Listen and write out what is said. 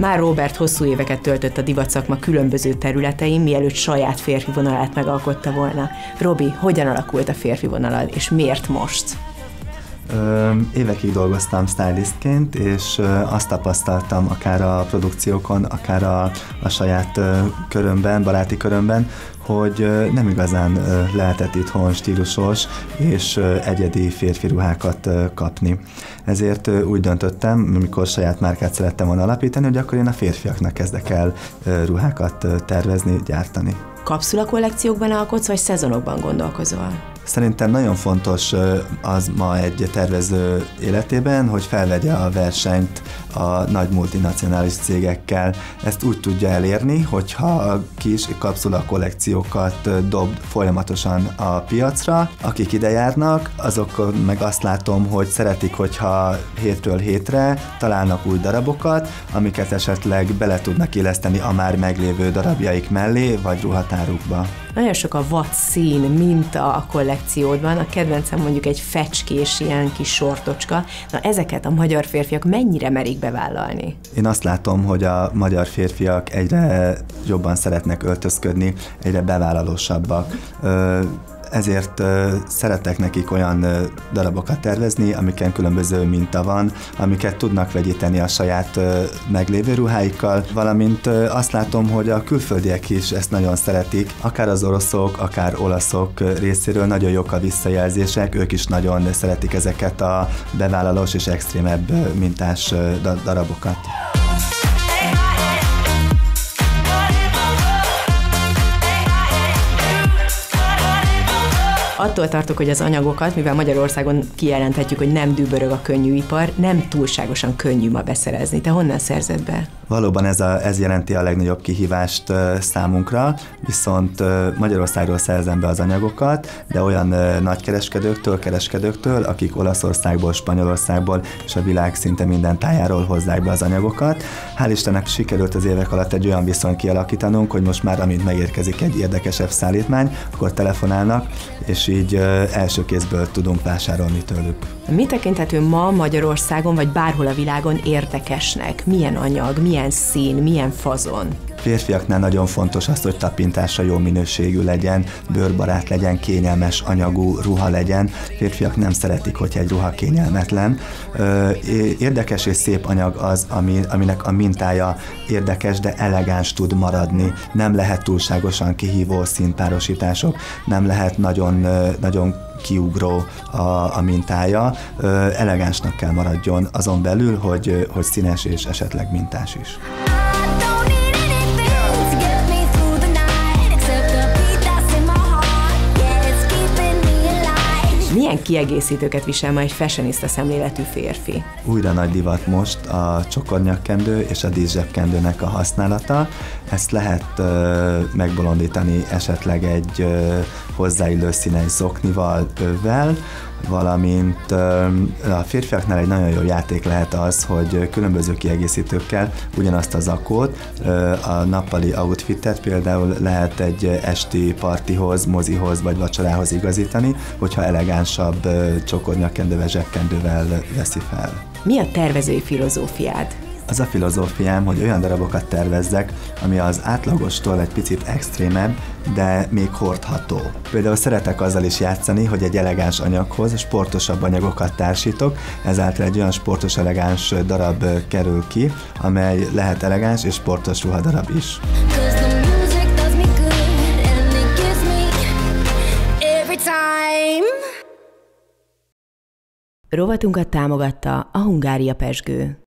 Már Robert hosszú éveket töltött a divatszakma különböző területein, mielőtt saját férfi vonalát megalkotta volna. Robi, hogyan alakult a férfi vonalad, és miért most? Évekig dolgoztam stylistként, és azt tapasztaltam akár a produkciókon, akár a, a saját körömben, baráti körömben, hogy nem igazán lehetett itthon stílusos és egyedi férfi ruhákat kapni. Ezért úgy döntöttem, amikor saját márkát szerettem volna alapítani, hogy akkor én a férfiaknak kezdek el ruhákat tervezni, gyártani. Kapszula kollekciókban alkotsz, vagy szezonokban gondolkozol? Szerintem nagyon fontos az ma egy tervező életében, hogy felvegye a versenyt a nagy multinacionális cégekkel. Ezt úgy tudja elérni, hogyha kis kapszula kollekciókat dob folyamatosan a piacra. Akik ide járnak, azok meg azt látom, hogy szeretik, hogyha hétről hétre találnak új darabokat, amiket esetleg bele tudnak illeszteni a már meglévő darabjaik mellé, vagy ruhatárukba. Nagyon sok a vad szín, minta a kollekciódban. A kedvencem mondjuk egy fecskés, ilyen kis sortocska. Na ezeket a magyar férfiak mennyire merik bevállalni? Én azt látom, hogy a magyar férfiak egyre jobban szeretnek öltözködni, egyre bevállalósabbak ezért szeretek nekik olyan darabokat tervezni, amiken különböző minta van, amiket tudnak vegyíteni a saját meglévő ruháikkal, valamint azt látom, hogy a külföldiek is ezt nagyon szeretik, akár az oroszok, akár olaszok részéről nagyon jók a visszajelzések, ők is nagyon szeretik ezeket a bevállalós és extrémebb mintás darabokat. Attól tartok, hogy az anyagokat, mivel Magyarországon kijelenthetjük, hogy nem dübörög a könnyűipar, nem túlságosan könnyű ma beszerezni. Te honnan szerzed be? Valóban ez, a, ez jelenti a legnagyobb kihívást számunkra, viszont Magyarországról szerzem be az anyagokat, de olyan nagykereskedőktől, kereskedőktől, akik Olaszországból, Spanyolországból és a világ szinte minden tájáról hozzák be az anyagokat. Hál' Istennek sikerült az évek alatt egy olyan viszony kialakítanunk, hogy most már amint megérkezik egy érdekesebb szállítmány, akkor telefonálnak, és így első kézből tudunk vásárolni tőlük. Mi tekinthető ma Magyarországon, vagy bárhol a világon érdekesnek? Milyen anyag, milyen szín, milyen fazon? Férfiaknál nagyon fontos az, hogy tapintása jó minőségű legyen, bőrbarát legyen, kényelmes anyagú ruha legyen. Férfiak nem szeretik, hogy egy ruha kényelmetlen. Érdekes és szép anyag az, ami, aminek a mintája érdekes, de elegáns tud maradni. Nem lehet túlságosan kihívó színpárosítások, nem lehet nagyon, nagyon kiugró a, a mintája, elegánsnak kell maradjon azon belül, hogy, hogy színes és esetleg mintás is. Milyen kiegészítőket visel ma egy fashionista szemléletű férfi? Újra nagy divat most a csokornyakkendő és a díszsebkendőnek a használata. Ezt lehet ö, megbolondítani esetleg egy ö, hozzáillő színes zoknival, övvel, valamint a férfiaknál egy nagyon jó játék lehet az, hogy különböző kiegészítőkkel ugyanazt az akót, a nappali outfitet például lehet egy esti partihoz, mozihoz vagy vacsorához igazítani, hogyha elegánsabb csokornyakkendővel, zsekkendővel veszi fel. Mi a tervezői filozófiád? Az a filozófiám, hogy olyan darabokat tervezzek, ami az átlagostól egy picit extrémebb, de még hordható. Például szeretek azzal is játszani, hogy egy elegáns anyaghoz sportosabb anyagokat társítok, ezáltal egy olyan sportos elegáns darab kerül ki, amely lehet elegáns és sportos ruhadarab is. Rovatunkat támogatta a Hungária Pesgő.